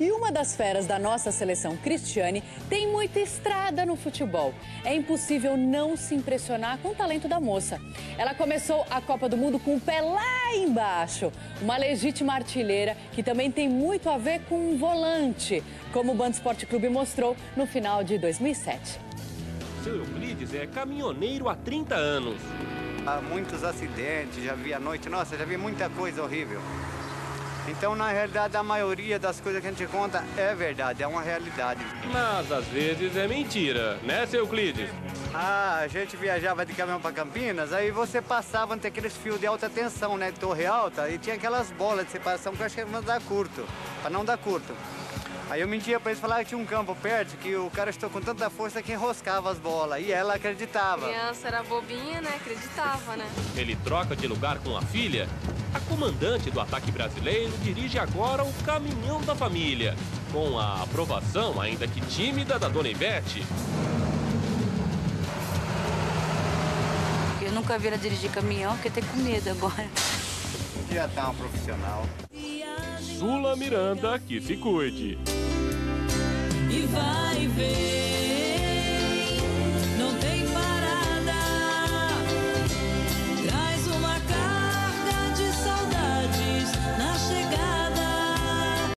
E uma das feras da nossa seleção, Cristiane, tem muita estrada no futebol. É impossível não se impressionar com o talento da moça. Ela começou a Copa do Mundo com o pé lá embaixo. Uma legítima artilheira que também tem muito a ver com um volante, como o Band Esporte Clube mostrou no final de 2007. Seu Euclides é caminhoneiro há 30 anos. Há muitos acidentes, já vi à noite, nossa, já vi muita coisa horrível. Então, na realidade, a maioria das coisas que a gente conta é verdade, é uma realidade. Mas às vezes é mentira, né, seu Euclides? Ah, a gente viajava de caminhão para Campinas, aí você passava entre aqueles fios de alta tensão, né, torre alta, e tinha aquelas bolas de separação que eu achei que não dar curto, para não dar curto. Aí eu mentia para eles falar que tinha um campo perto, que o cara estou com tanta força que enroscava as bolas. E ela acreditava. A criança era bobinha, né? Acreditava, né? Ele troca de lugar com a filha. A comandante do ataque brasileiro dirige agora o caminhão da família, com a aprovação, ainda que tímida, da dona Ivete. Eu nunca vi ela dirigir caminhão, porque tem com medo agora. Já tá uma profissional. Sula Miranda, que se cuide.